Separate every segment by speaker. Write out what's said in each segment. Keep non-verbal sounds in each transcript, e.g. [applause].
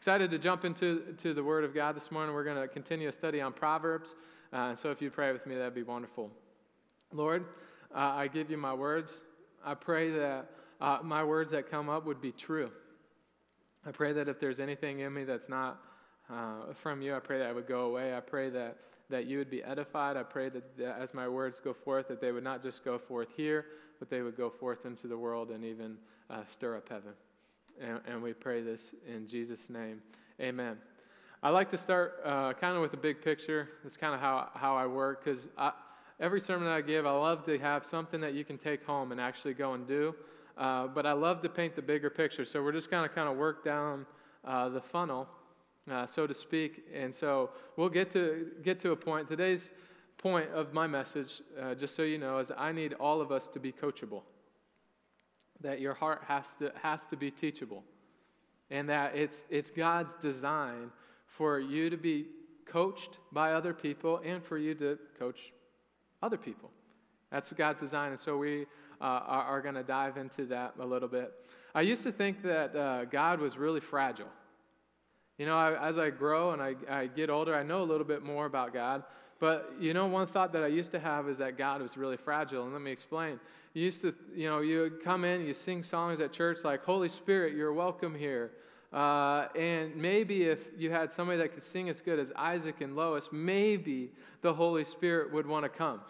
Speaker 1: Excited to jump into to the Word of God this morning. We're going to continue a study on Proverbs. Uh, so if you pray with me, that'd be wonderful. Lord, uh, I give you my words. I pray that uh, my words that come up would be true. I pray that if there's anything in me that's not uh, from you, I pray that I would go away. I pray that, that you would be edified. I pray that, that as my words go forth, that they would not just go forth here, but they would go forth into the world and even uh, stir up heaven. And, and, we pray this in Jesus' name. Amen. I like to start uh, kind of with a big picture. It's kind of how, how I work because every sermon that I give, I love to have something that you can take home and actually go and do. Uh, but I love to paint the bigger picture. So we're just going to kind of work down uh, the funnel, uh, so to speak. And so we'll get to get to a point. Today's point of my message, uh, just so you know, is I need all of us to be coachable. That your heart has to has to be teachable, and that it's it's God's design for you to be coached by other people and for you to coach other people. That's God's design. And so we uh, are, are going to dive into that a little bit. I used to think that uh, God was really fragile. You know, I, as I grow and I, I get older, I know a little bit more about God. But, you know, one thought that I used to have is that God was really fragile. And let me explain. You used to, you know, you come in, you sing songs at church like, Holy Spirit, you're welcome here. Uh, and maybe if you had somebody that could sing as good as Isaac and Lois, maybe the Holy Spirit would want to come.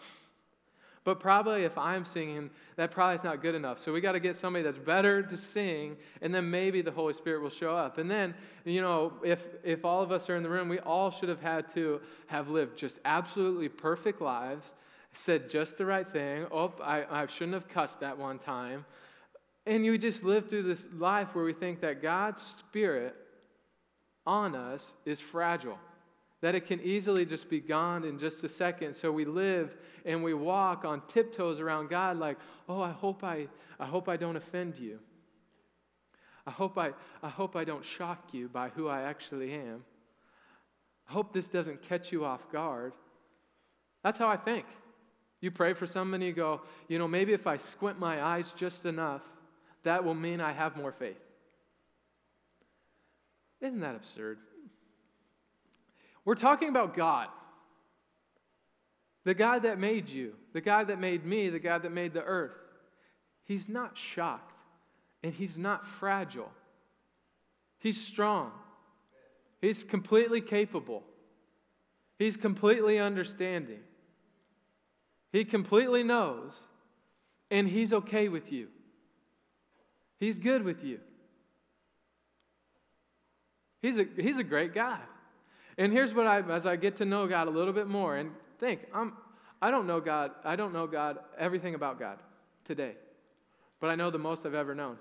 Speaker 1: But probably if I'm singing, that probably is not good enough. So we got to get somebody that's better to sing, and then maybe the Holy Spirit will show up. And then, you know, if if all of us are in the room, we all should have had to have lived just absolutely perfect lives, said just the right thing. Oh, I, I shouldn't have cussed that one time. And you just live through this life where we think that God's Spirit on us is fragile, that it can easily just be gone in just a second. So we live and we walk on tiptoes around God, like, oh, I hope I, I hope I don't offend you. I hope I, I hope I don't shock you by who I actually am. I hope this doesn't catch you off guard. That's how I think. You pray for somebody, you go, you know, maybe if I squint my eyes just enough, that will mean I have more faith. Isn't that absurd? We're talking about God. The God that made you, the God that made me, the God that made the earth. He's not shocked and he's not fragile. He's strong. He's completely capable. He's completely understanding. He completely knows and he's okay with you. He's good with you. He's a, he's a great guy. And here's what I, as I get to know God a little bit more, and think, I'm, I don't know God, I don't know God, everything about God today, but I know the most I've ever known.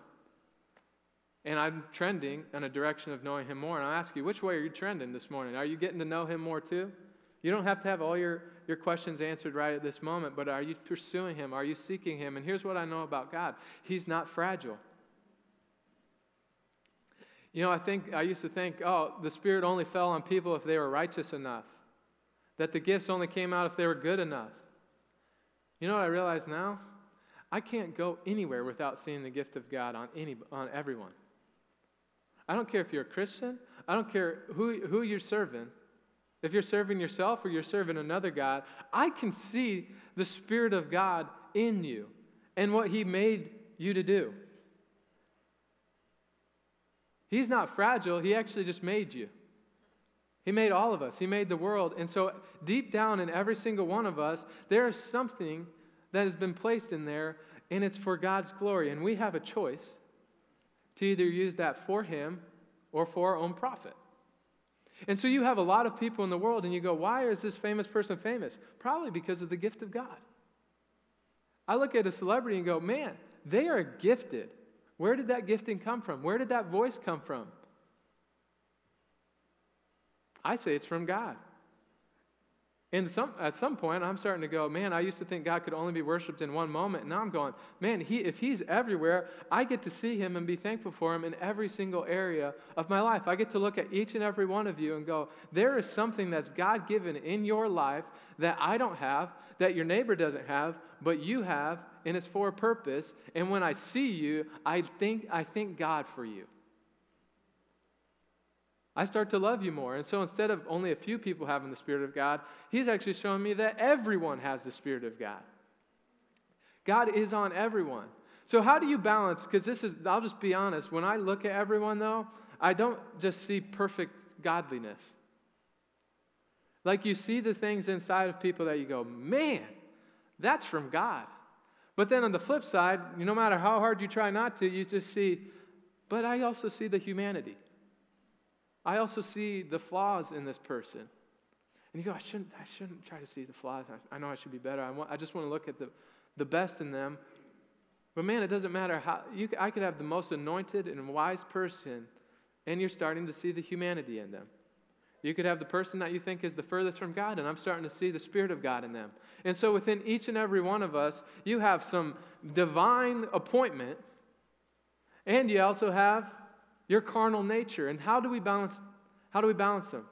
Speaker 1: And I'm trending in a direction of knowing Him more. And I ask you, which way are you trending this morning? Are you getting to know Him more too? You don't have to have all your, your questions answered right at this moment, but are you pursuing Him? Are you seeking Him? And here's what I know about God He's not fragile. You know, I think I used to think, oh, the Spirit only fell on people if they were righteous enough, that the gifts only came out if they were good enough. You know what I realize now? I can't go anywhere without seeing the gift of God on any on everyone. I don't care if you're a Christian. I don't care who, who you're serving. If you're serving yourself or you're serving another God, I can see the Spirit of God in you and what He made you to do. He's not fragile, He actually just made you. He made all of us, He made the world. And so, deep down in every single one of us, there is something that has been placed in there, and it's for God's glory. And we have a choice to either use that for Him or for our own profit. And so, you have a lot of people in the world, and you go, why is this famous person famous? Probably because of the gift of God. I look at a celebrity and go, man, they are gifted. Where did that gifting come from? Where did that voice come from? I say it's from God. And some, at some point, I'm starting to go, man, I used to think God could only be worshiped in one moment. And now I'm going, man, he, if He's everywhere, I get to see Him and be thankful for Him in every single area of my life. I get to look at each and every one of you and go, there is something that's God given in your life that I don't have, that your neighbor doesn't have, but you have, and it's for a purpose. And when I see you, I think, I thank God for you. I start to love you more. And so instead of only a few people having the Spirit of God, He's actually showing me that everyone has the Spirit of God. God is on everyone. So, how do you balance? Because this is, I'll just be honest, when I look at everyone, though, I don't just see perfect godliness. Like you see the things inside of people that you go, man, that's from God. But then on the flip side, no matter how hard you try not to, you just see, but I also see the humanity. I also see the flaws in this person. And you go, I shouldn't, I shouldn't try to see the flaws. I, I know I should be better. I, want, I just want to look at the, the best in them. But man, it doesn't matter how, you, I could have the most anointed and wise person, and you're starting to see the humanity in them. You could have the person that you think is the furthest from God, and I'm starting to see the Spirit of God in them. And so within each and every one of us, you have some divine appointment, and you also have your carnal nature. And how do we balance, how do we balance them?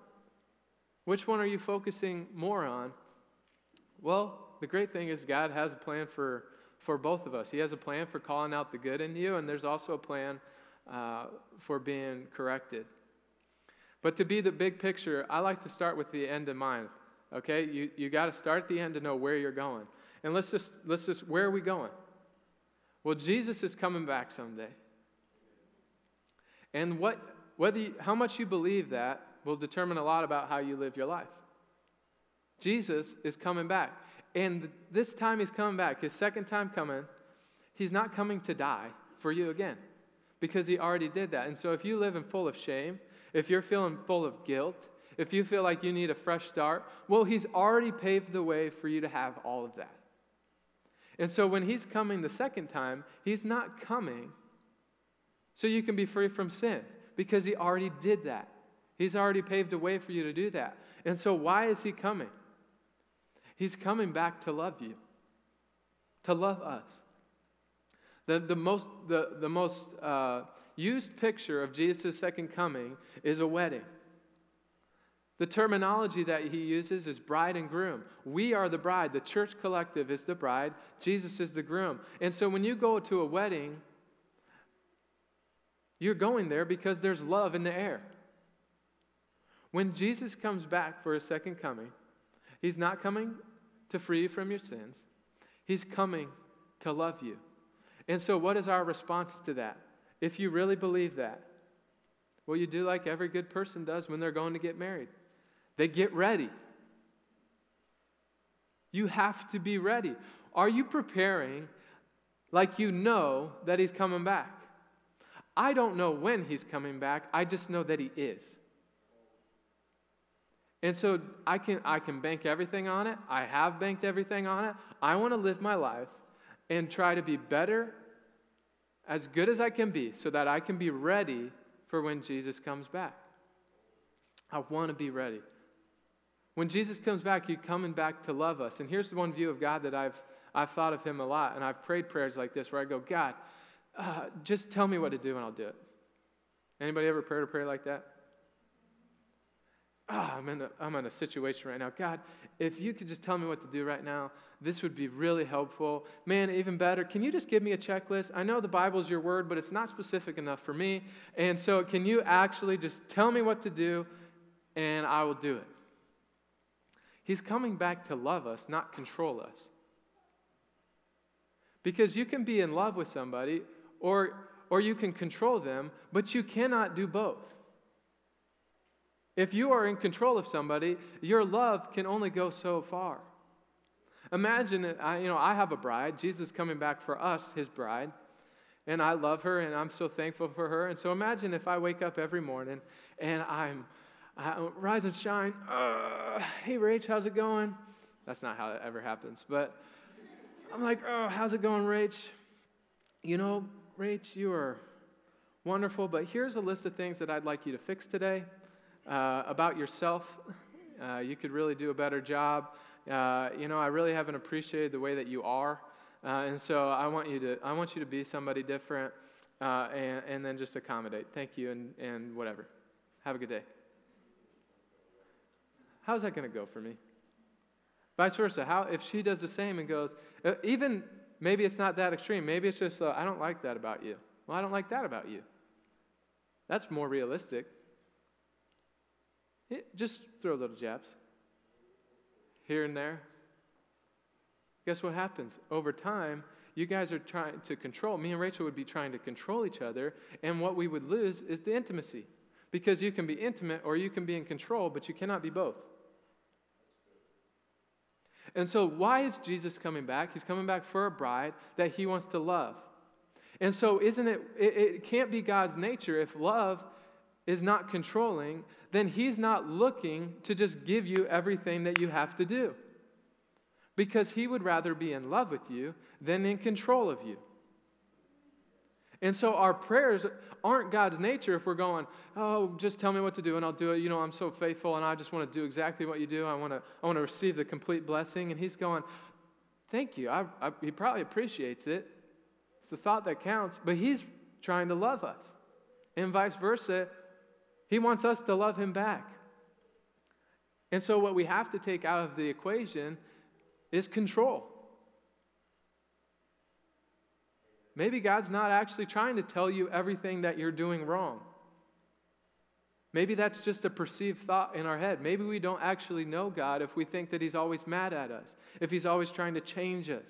Speaker 1: Which one are you focusing more on? Well, the great thing is God has a plan for, for both of us. He has a plan for calling out the good in you, and there's also a plan uh, for being corrected. But to be the big picture, I like to start with the end in mind. Okay? You, you got to start at the end to know where you're going. And let's just, let's just, where are we going? Well, Jesus is coming back someday. And what, whether you, how much you believe that will determine a lot about how you live your life. Jesus is coming back. And this time he's coming back, his second time coming, he's not coming to die for you again because he already did that. And so if you live in full of shame, if you're feeling full of guilt, if you feel like you need a fresh start, well, He's already paved the way for you to have all of that. And so when He's coming the second time, He's not coming so you can be free from sin because He already did that. He's already paved a way for you to do that. And so why is He coming? He's coming back to love you, to love us. The, the most, the, the most uh, used picture of Jesus' second coming is a wedding. The terminology that he uses is bride and groom. We are the bride. The church collective is the bride. Jesus is the groom. And so when you go to a wedding, you're going there because there's love in the air. When Jesus comes back for a second coming, he's not coming to free you from your sins, he's coming to love you. And so, what is our response to that? If you really believe that, well, you do like every good person does when they're going to get married they get ready. You have to be ready. Are you preparing like you know that He's coming back? I don't know when He's coming back, I just know that He is. And so I can, I can bank everything on it. I have banked everything on it. I want to live my life and try to be better as good as I can be so that I can be ready for when Jesus comes back. I want to be ready. When Jesus comes back, he's coming back to love us. And here's the one view of God that I've, I've thought of him a lot, and I've prayed prayers like this where I go, God, uh, just tell me what to do and I'll do it. Anybody ever prayed a prayer like that? Oh, I'm, in a, I'm in a situation right now. God, if you could just tell me what to do right now, this would be really helpful. Man, even better, can you just give me a checklist? I know the Bible is your word, but it's not specific enough for me. And so, can you actually just tell me what to do and I will do it? He's coming back to love us, not control us. Because you can be in love with somebody or, or you can control them, but you cannot do both. If you are in control of somebody, your love can only go so far. Imagine, I, you know, I have a bride. Jesus coming back for us, his bride, and I love her, and I'm so thankful for her. And so imagine if I wake up every morning and I'm, I, rise and shine. Uh, hey, Rach, how's it going? That's not how it ever happens, but I'm like, oh, how's it going, Rach? You know, Rach, you are wonderful, but here's a list of things that I'd like you to fix today uh, about yourself. Uh, you could really do a better job. Uh, you know, I really haven't appreciated the way that you are, uh, and so I want you to I want you to be somebody different, uh, and, and then just accommodate. Thank you, and, and whatever. Have a good day. How's that going to go for me? Vice versa. How if she does the same and goes, uh, even maybe it's not that extreme. Maybe it's just uh, I don't like that about you. Well, I don't like that about you. That's more realistic. It, just throw little jabs here and there. Guess what happens? Over time, you guys are trying to control. Me and Rachel would be trying to control each other, and what we would lose is the intimacy. Because you can be intimate or you can be in control, but you cannot be both. And so, why is Jesus coming back? He's coming back for a bride that he wants to love. And so, isn't it, it, it can't be God's nature if love is not controlling, then he's not looking to just give you everything that you have to do. Because he would rather be in love with you than in control of you. And so our prayers aren't God's nature if we're going, oh, just tell me what to do and I'll do it. You know, I'm so faithful and I just want to do exactly what you do. I want to, I want to receive the complete blessing. And He's going, thank you. I, I, he probably appreciates it. It's the thought that counts, but He's trying to love us. And vice versa, He wants us to love Him back. And so what we have to take out of the equation is control. Maybe God's not actually trying to tell you everything that you're doing wrong. Maybe that's just a perceived thought in our head. Maybe we don't actually know God if we think that He's always mad at us, if He's always trying to change us.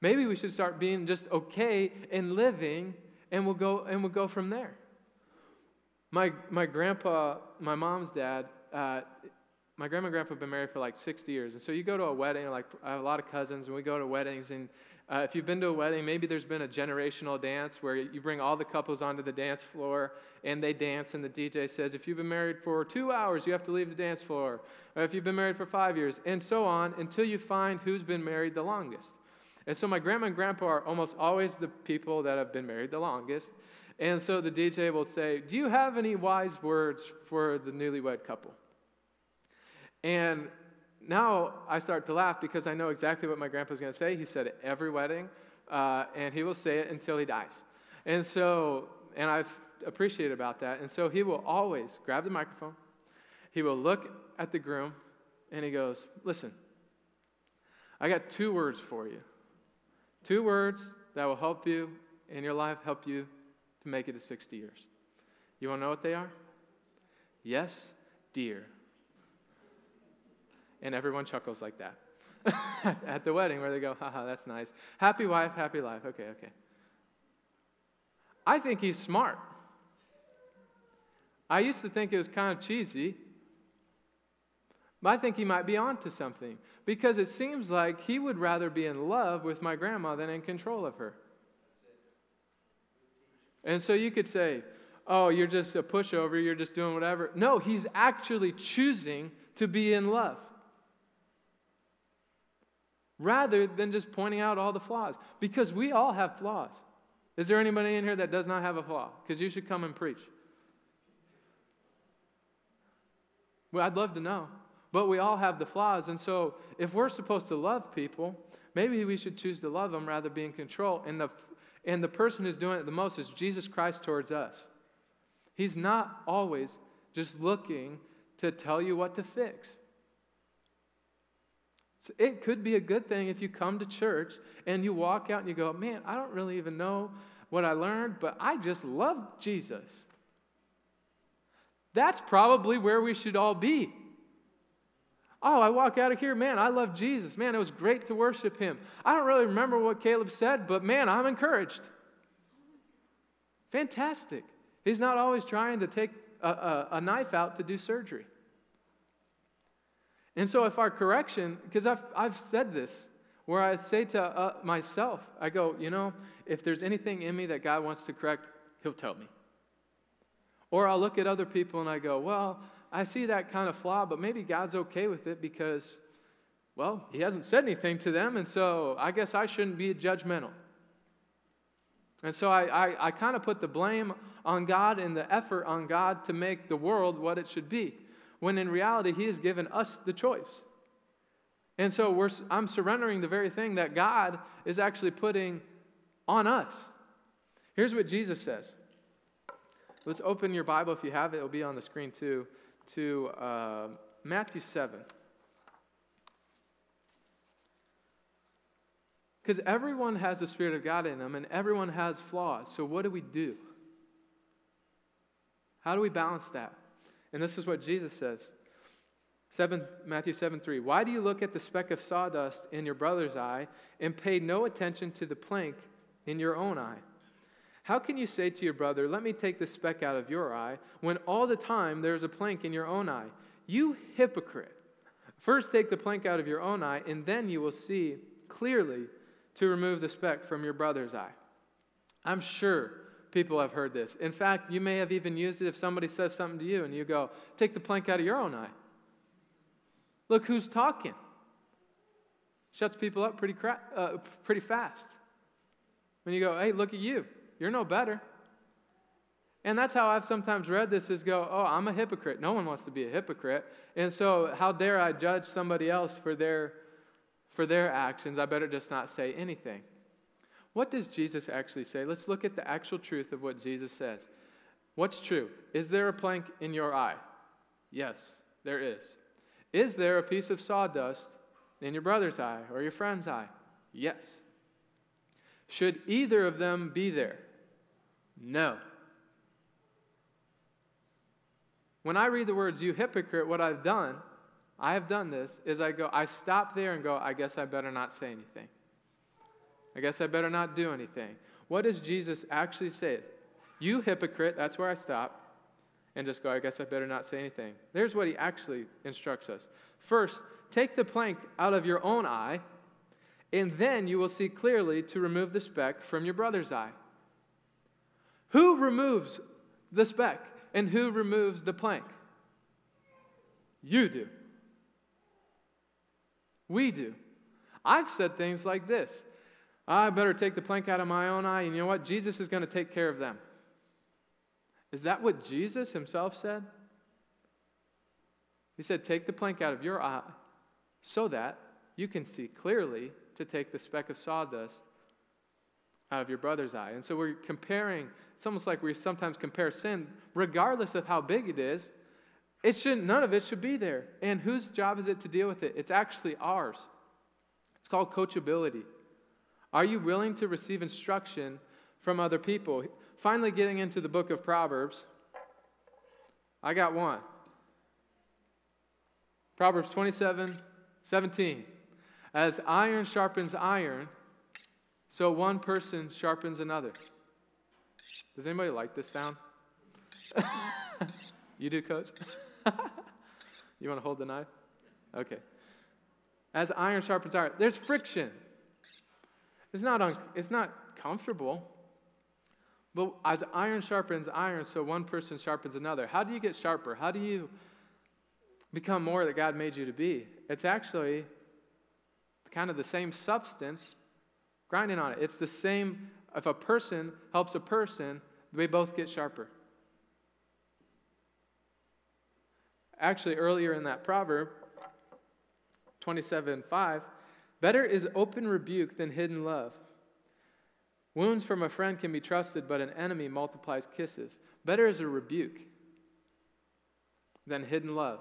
Speaker 1: Maybe we should start being just okay and living, and we'll go, and we'll go from there. My, my grandpa, my mom's dad, uh, my grandma and grandpa have been married for like 60 years. And so you go to a wedding, like I have a lot of cousins, and we go to weddings, and uh, if you've been to a wedding, maybe there's been a generational dance where you bring all the couples onto the dance floor and they dance, and the DJ says, if you've been married for two hours, you have to leave the dance floor. Or if you've been married for five years, and so on until you find who's been married the longest. And so my grandma and grandpa are almost always the people that have been married the longest. And so the DJ will say, Do you have any wise words for the newlywed couple? And now I start to laugh because I know exactly what my grandpa's going to say. He said it every wedding, uh, and he will say it until he dies. And so, and I've appreciated about that. And so he will always grab the microphone, he will look at the groom, and he goes, Listen, I got two words for you. Two words that will help you in your life, help you to make it to 60 years. You want to know what they are? Yes, dear and everyone chuckles like that [laughs] at the wedding where they go, haha, that's nice. Happy wife, happy life. Okay, okay. I think he's smart. I used to think it was kind of cheesy, but I think he might be onto something because it seems like he would rather be in love with my grandma than in control of her. And so you could say, oh, you're just a pushover, you're just doing whatever. No, he's actually choosing to be in love rather than just pointing out all the flaws. Because we all have flaws. Is there anybody in here that does not have a flaw? Because you should come and preach. Well, I'd love to know. But we all have the flaws. And so if we're supposed to love people, maybe we should choose to love them rather than be in control. And the, and the person who's doing it the most is Jesus Christ towards us. He's not always just looking to tell you what to fix. So it could be a good thing if you come to church and you walk out and you go, man, I don't really even know what I learned, but I just love Jesus. That's probably where we should all be. Oh, I walk out of here, man, I love Jesus. Man, it was great to worship him. I don't really remember what Caleb said, but man, I'm encouraged. Fantastic. He's not always trying to take a, a, a knife out to do surgery. And so, if our correction, because I've, I've said this, where I say to uh, myself, I go, you know, if there's anything in me that God wants to correct, He'll tell me. Or I'll look at other people and I go, well, I see that kind of flaw, but maybe God's okay with it because, well, He hasn't said anything to them, and so I guess I shouldn't be judgmental. And so I, I, I kind of put the blame on God and the effort on God to make the world what it should be when in reality, He has given us the choice. And so we're, I'm surrendering the very thing that God is actually putting on us. Here's what Jesus says. Let's open your Bible if you have it, it'll be on the screen too, to uh, Matthew 7. Because everyone has the Spirit of God in them and everyone has flaws. So, what do we do? How do we balance that? And this is what Jesus says. 7, Matthew 7 3. Why do you look at the speck of sawdust in your brother's eye and pay no attention to the plank in your own eye? How can you say to your brother, Let me take the speck out of your eye, when all the time there is a plank in your own eye? You hypocrite. First take the plank out of your own eye, and then you will see clearly to remove the speck from your brother's eye. I'm sure people have heard this. In fact, you may have even used it if somebody says something to you and you go, Take the plank out of your own eye. Look who's talking. Shuts people up pretty, cra- uh, pretty fast. When you go, Hey, look at you. You're no better. And that's how I've sometimes read this is go, oh, I'm a hypocrite. No one wants to be a hypocrite. And so how dare I judge somebody else for their for their actions? I better just not say anything. What does Jesus actually say? Let's look at the actual truth of what Jesus says. What's true? Is there a plank in your eye? Yes, there is. Is there a piece of sawdust in your brother's eye or your friend's eye? Yes. Should either of them be there? No. When I read the words, you hypocrite, what I've done, I have done this, is I go, I stop there and go, I guess I better not say anything. I guess I better not do anything. What does Jesus actually say? You hypocrite, that's where I stop, and just go, I guess I better not say anything. There's what he actually instructs us. First, take the plank out of your own eye, and then you will see clearly to remove the speck from your brother's eye. Who removes the speck? And who removes the plank? You do. We do. I've said things like this I better take the plank out of my own eye, and you know what? Jesus is going to take care of them. Is that what Jesus himself said? He said, Take the plank out of your eye so that you can see clearly to take the speck of sawdust out of your brother's eye. And so we're comparing it's almost like we sometimes compare sin, regardless of how big it is. It shouldn't, none of it should be there. And whose job is it to deal with it? It's actually ours. It's called coachability. Are you willing to receive instruction from other people? Finally, getting into the book of Proverbs, I got one. Proverbs 27 17. As iron sharpens iron, so one person sharpens another. Does anybody like this sound? [laughs] you do, coach? [laughs] you want to hold the knife? Okay. As iron sharpens iron, there's friction. It's not, un- it's not comfortable. But as iron sharpens iron, so one person sharpens another. How do you get sharper? How do you become more that God made you to be? It's actually kind of the same substance grinding on it. It's the same if a person helps a person, they both get sharper. Actually, earlier in that proverb, 27 5, better is open rebuke than hidden love. Wounds from a friend can be trusted, but an enemy multiplies kisses. Better is a rebuke than hidden love.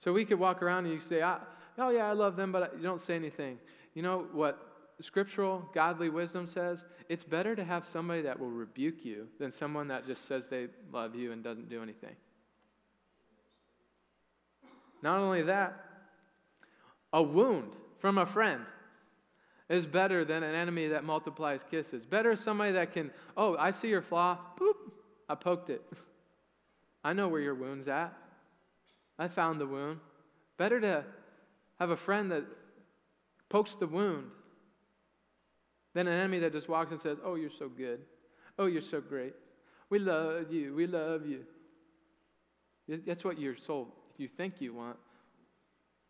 Speaker 1: So we could walk around and you say, Oh, yeah, I love them, but you don't say anything. You know what scriptural, godly wisdom says it's better to have somebody that will rebuke you than someone that just says they love you and doesn't do anything. Not only that, a wound from a friend is better than an enemy that multiplies kisses. Better somebody that can, oh, I see your flaw, boop, I poked it. [laughs] I know where your wound's at. I found the wound. Better to have a friend that pokes the wound than an enemy that just walks and says, Oh, you're so good. Oh, you're so great. We love you. We love you. That's what your soul, you think you want.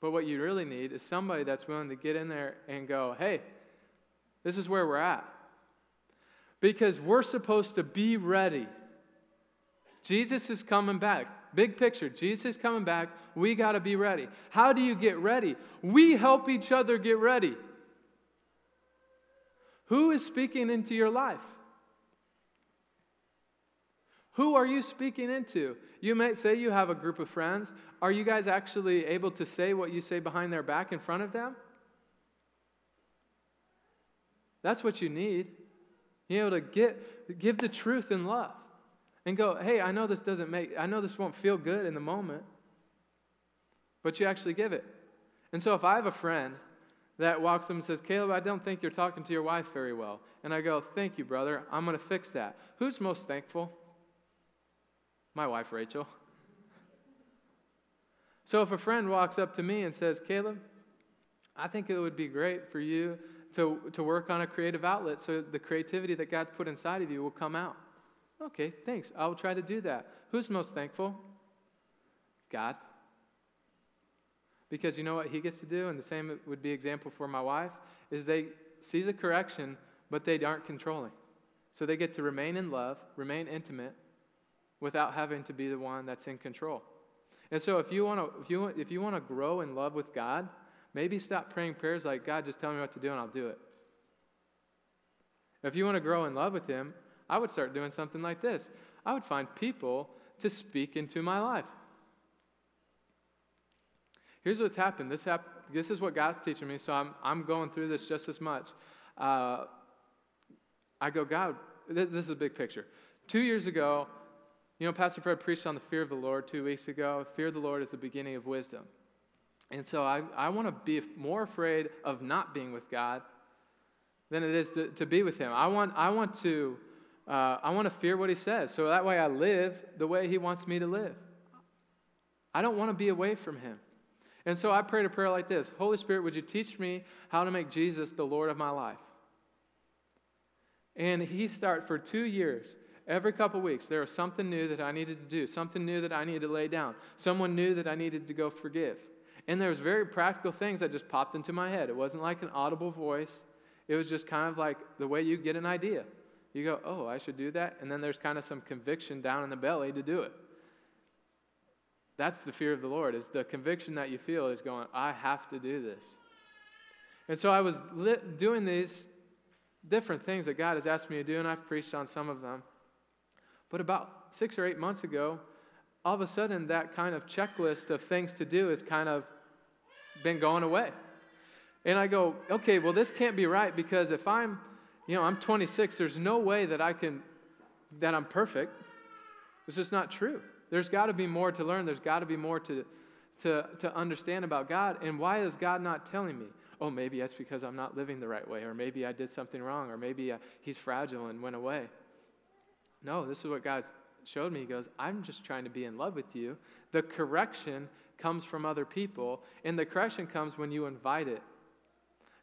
Speaker 1: But what you really need is somebody that's willing to get in there and go, Hey, this is where we're at. Because we're supposed to be ready. Jesus is coming back. Big picture, Jesus is coming back. We got to be ready. How do you get ready? We help each other get ready. Who is speaking into your life? Who are you speaking into? You might say you have a group of friends. Are you guys actually able to say what you say behind their back in front of them? That's what you need. You're able to get, give the truth in love. and go, hey, I know this doesn't make, I know this won't feel good in the moment, but you actually give it. And so if I have a friend that walks up and says, Caleb, I don't think you're talking to your wife very well. And I go, thank you, brother. I'm going to fix that. Who's most thankful? My wife, Rachel. So if a friend walks up to me and says, Caleb, I think it would be great for you to, to work on a creative outlet so the creativity that God's put inside of you will come out. Okay, thanks. I will try to do that. Who's most thankful? God. Because you know what he gets to do, and the same would be example for my wife, is they see the correction, but they aren't controlling. So they get to remain in love, remain intimate, without having to be the one that's in control. And so if you want to if you if you want to grow in love with God, maybe stop praying prayers like God just tell me what to do and I'll do it. If you want to grow in love with him, I would start doing something like this. I would find people to speak into my life. Here's what's happened. This, hap- this is what God's teaching me, so I'm, I'm going through this just as much. Uh, I go, God, th- this is a big picture. Two years ago, you know, Pastor Fred preached on the fear of the Lord two weeks ago. Fear of the Lord is the beginning of wisdom. And so I, I want to be more afraid of not being with God than it is to, to be with Him. I want, I want to. Uh, I want to fear what he says, so that way I live the way he wants me to live. I don't want to be away from him. And so I prayed a prayer like this Holy Spirit, would you teach me how to make Jesus the Lord of my life? And he started for two years. Every couple weeks, there was something new that I needed to do, something new that I needed to lay down, someone new that I needed to go forgive. And there was very practical things that just popped into my head. It wasn't like an audible voice. It was just kind of like the way you get an idea. You go, oh, I should do that. And then there's kind of some conviction down in the belly to do it. That's the fear of the Lord, is the conviction that you feel is going, I have to do this. And so I was doing these different things that God has asked me to do, and I've preached on some of them. But about six or eight months ago, all of a sudden, that kind of checklist of things to do has kind of been going away. And I go, okay, well, this can't be right because if I'm, you know, I'm 26, there's no way that I can, that I'm perfect. It's just not true. There's got to be more to learn. There's got to be more to, to, to understand about God. And why is God not telling me? Oh, maybe that's because I'm not living the right way, or maybe I did something wrong, or maybe uh, he's fragile and went away. No, this is what God showed me. He goes, I'm just trying to be in love with you. The correction comes from other people, and the correction comes when you invite it.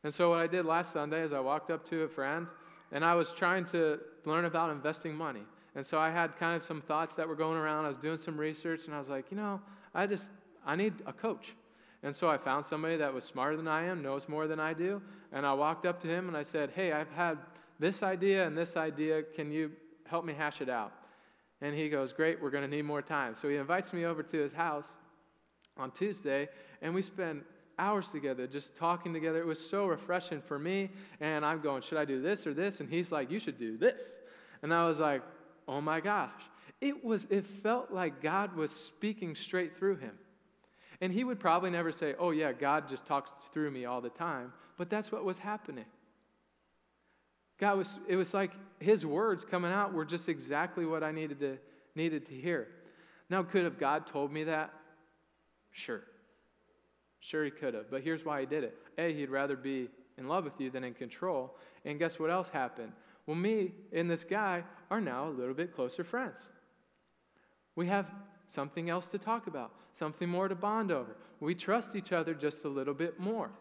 Speaker 1: And so, what I did last Sunday is I walked up to a friend and I was trying to learn about investing money. And so, I had kind of some thoughts that were going around. I was doing some research, and I was like, you know, I just, I need a coach. And so, I found somebody that was smarter than I am, knows more than I do. And I walked up to him and I said, hey, I've had this idea and this idea. Can you help me hash it out? And he goes, Great, we're going to need more time. So he invites me over to his house on Tuesday, and we spend hours together just talking together. It was so refreshing for me. And I'm going, Should I do this or this? And he's like, You should do this. And I was like, Oh my gosh. It was, it felt like God was speaking straight through him. And he would probably never say, Oh, yeah, God just talks through me all the time. But that's what was happening. God was, it was like his words coming out were just exactly what I needed to, needed to hear. Now, could have God told me that? Sure. Sure, he could have. But here's why he did it A, he'd rather be in love with you than in control. And guess what else happened? Well, me and this guy are now a little bit closer friends. We have something else to talk about, something more to bond over. We trust each other just a little bit more.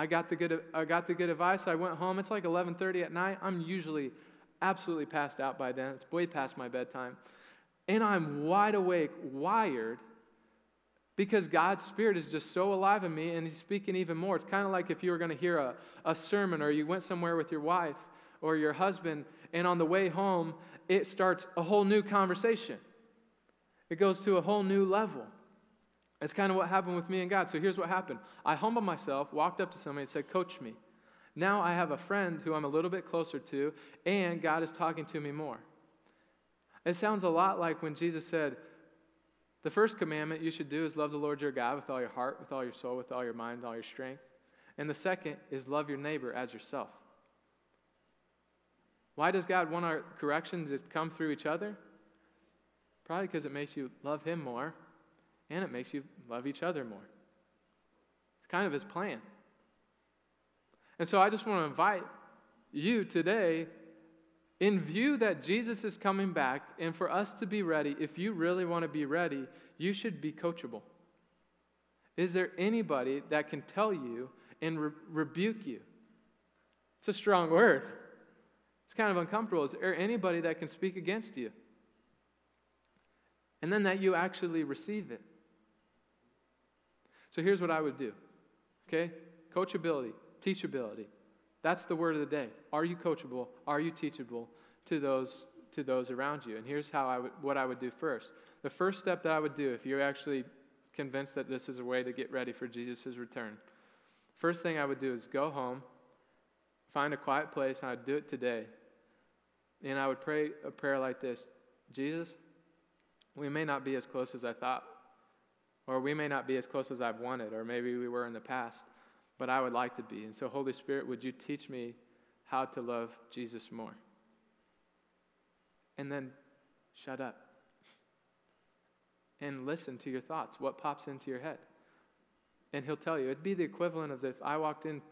Speaker 1: I got the good, I got the good advice. I went home. It's like 11:30 at night. I'm usually absolutely passed out by then. It's way past my bedtime. And I'm wide awake, wired, because God's Spirit is just so alive in me and He's speaking even more. It's kind of like if you were going to hear a, a sermon or you went somewhere with your wife or your husband, and on the way home, it starts a whole new conversation. It goes to a whole new level. It's kind of what happened with me and God. So here's what happened I humbled myself, walked up to somebody, and said, Coach me. Now I have a friend who I'm a little bit closer to, and God is talking to me more. It sounds a lot like when Jesus said, The first commandment you should do is love the Lord your God with all your heart, with all your soul, with all your mind, all your strength. And the second is love your neighbor as yourself. Why does God want our correction to come through each other? Probably because it makes you love Him more and it makes you love each other more. It's kind of His plan. And so I just want to invite you today, in view that Jesus is coming back, and for us to be ready, if you really want to be ready, you should be coachable. Is there anybody that can tell you and re- rebuke you? It's a strong word. It's kind of uncomfortable. Is there anybody that can speak against you? And then that you actually receive it. So here's what I would do. Okay? Coachability, teachability. That's the word of the day. Are you coachable? Are you teachable to those to those around you? And here's how I would what I would do first. The first step that I would do if you're actually convinced that this is a way to get ready for Jesus' return. First thing I would do is go home, find a quiet place, and I'd do it today. And I would pray a prayer like this Jesus, we may not be as close as I thought, or we may not be as close as I've wanted, or maybe we were in the past, but I would like to be. And so, Holy Spirit, would you teach me how to love Jesus more? And then shut up and listen to your thoughts, what pops into your head. And he'll tell you. It'd be the equivalent of if I walked in,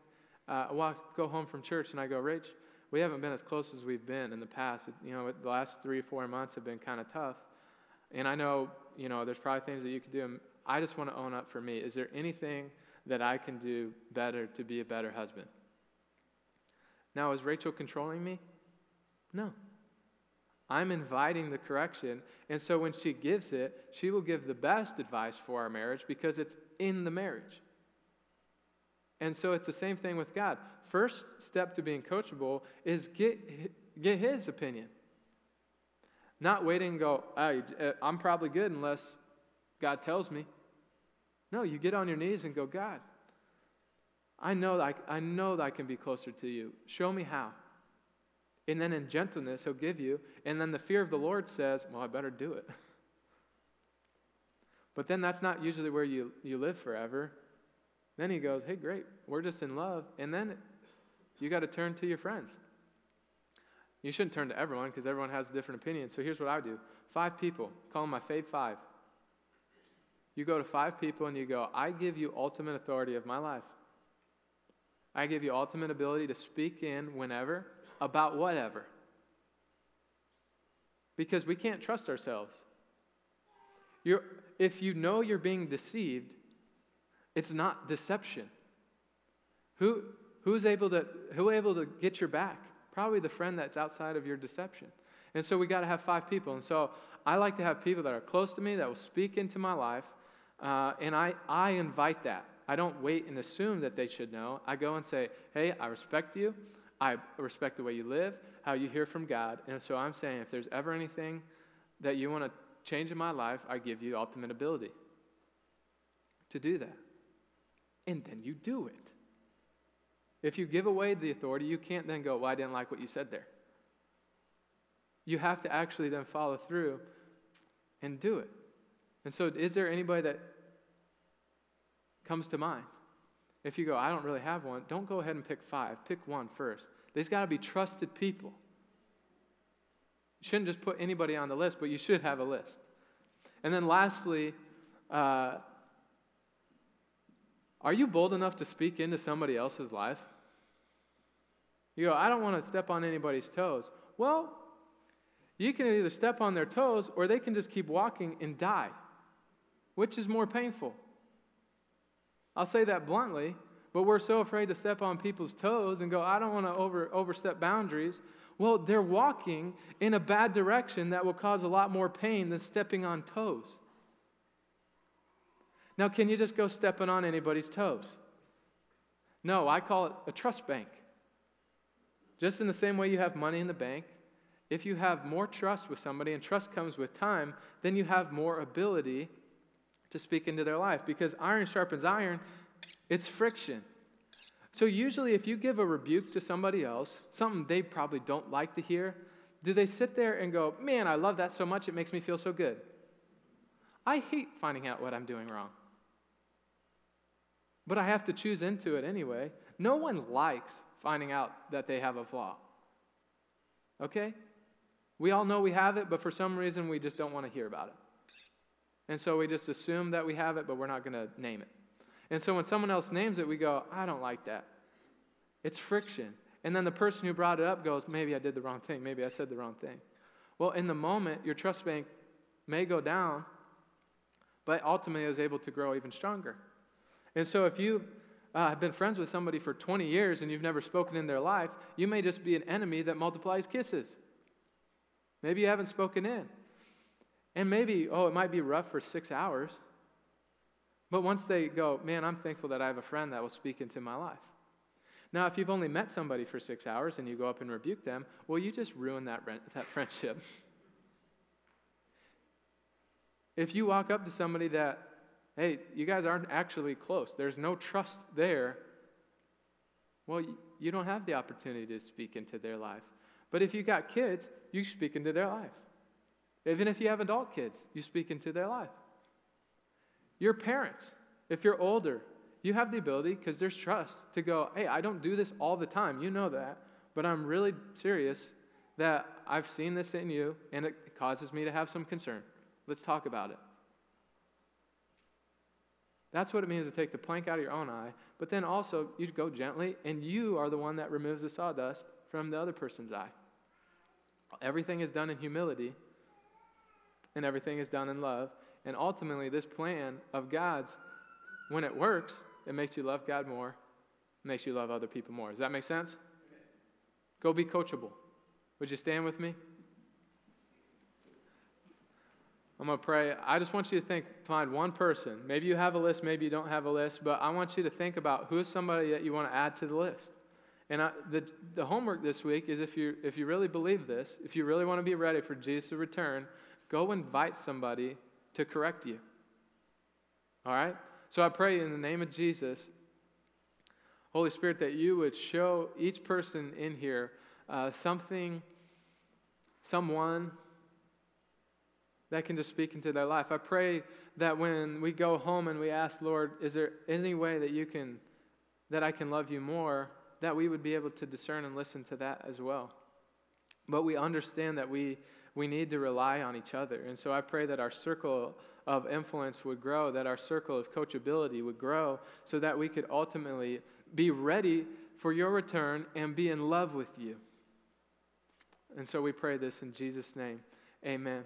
Speaker 1: uh, walk, go home from church and I go, Rach, we haven't been as close as we've been in the past. You know, the last three four months have been kind of tough. And I know, you know, there's probably things that you could do. I just want to own up for me. Is there anything that I can do better to be a better husband? Now, is Rachel controlling me? No. I'm inviting the correction. And so when she gives it, she will give the best advice for our marriage because it's in the marriage. And so it's the same thing with God. First step to being coachable is get, get his opinion. Not waiting and go, uh, I'm probably good unless God tells me. No, you get on your knees and go, God, I know I, I know that I can be closer to you. Show me how. And then in gentleness, he'll give you. And then the fear of the Lord says, well, I better do it. [laughs] But then that's not usually where you, you live forever. Then he goes, hey, great, we're just in love. And then you got to turn to your friends. You shouldn't turn to everyone because everyone has a different opinion. So here's what I do five people, call them my fave five. You go to five people and you go, I give you ultimate authority of my life. I give you ultimate ability to speak in whenever, about whatever. Because we can't trust ourselves. You're, if you know you're being deceived, it's not deception. Who, who's able to, who able to get your back? Probably the friend that's outside of your deception. And so we got to have five people. And so I like to have people that are close to me that will speak into my life. Uh, and I, I invite that. I don't wait and assume that they should know. I go and say, hey, I respect you. I respect the way you live, how you hear from God. And so I'm saying if there's ever anything that you want to change in my life, I give you ultimate ability to do that. And then you do it. If you give away the authority, you can't then go, Well, I didn't like what you said there. You have to actually then follow through and do it. And so, is there anybody that comes to mind? If you go, I don't really have one, don't go ahead and pick five. Pick one first. They've got to be trusted people. You shouldn't just put anybody on the list, but you should have a list. And then lastly, uh, are you bold enough to speak into somebody else's life? You go, I don't want to step on anybody's toes. Well, you can either step on their toes or they can just keep walking and die. Which is more painful? I'll say that bluntly, but we're so afraid to step on people's toes and go, I don't want to over, overstep boundaries. Well, they're walking in a bad direction that will cause a lot more pain than stepping on toes. Now, can you just go stepping on anybody's toes? No, I call it a trust bank. Just in the same way you have money in the bank, if you have more trust with somebody, and trust comes with time, then you have more ability to speak into their life because iron sharpens iron, it's friction. So, usually, if you give a rebuke to somebody else, something they probably don't like to hear, do they sit there and go, Man, I love that so much, it makes me feel so good? I hate finding out what I'm doing wrong but I have to choose into it anyway. No one likes finding out that they have a flaw. Okay? We all know we have it, but for some reason we just don't want to hear about it. And so we just assume that we have it, but we're not going to name it. And so when someone else names it, we go, I don't like that. It's friction. And then the person who brought it up goes, maybe I did the wrong thing. Maybe I said the wrong thing. Well, in the moment, your trust bank may go down, but ultimately is able to grow even stronger. And so if you uh, have been friends with somebody for 20 years and you've never spoken in their life, you may just be an enemy that multiplies kisses. Maybe you haven't spoken in. And maybe, oh, it might be rough for six hours. But once they go, man, I'm thankful that I have a friend that will speak into my life. Now, if you've only met somebody for six hours and you go up and rebuke them, well, you just ruin that, that [laughs] friendship. if you walk up to somebody that, hey, you guys aren't actually close, there's no trust there, well, you don't have the opportunity to speak into their life. But if you got kids, you speak into their life. Even if you have adult kids, you speak into their life. Your parents, if you're older, you have the ability, because there's trust, to go, hey, I don't do this all the time. You know that. But I'm really serious that I've seen this in you and it causes me to have some concern. Let's talk about it. That's what it means to take the plank out of your own eye, but then also you go gently, and you are the one that removes the sawdust from the other person's eye. Everything is done in humility, and everything is done in love. And ultimately, this plan of God's, when it works, it makes you love God more, makes you love other people more. Does that make sense? Go be coachable. Would you stand with me? I'm going to pray. I just want you to think, find one person. Maybe you have a list, maybe you don't have a list, but I want you to think about who is somebody that you want to add to the list. And I, the, the homework this week is if you, if you really believe this, if you really want to be ready for Jesus to return, go invite somebody to correct you. All right? So I pray in the name of Jesus, Holy Spirit, that you would show each person in here uh, something, someone that can just speak into their life. I pray that when we go home and we ask, Lord, is there any way that you can, that I can love you more, that we would be able to discern and listen to that as well. But we understand that we, we need to rely on each other. And so I pray that our circle of influence would grow, that our circle of coachability would grow, so that we could ultimately be ready for your return and be in love with you. And so we pray this in Jesus' name. Amen.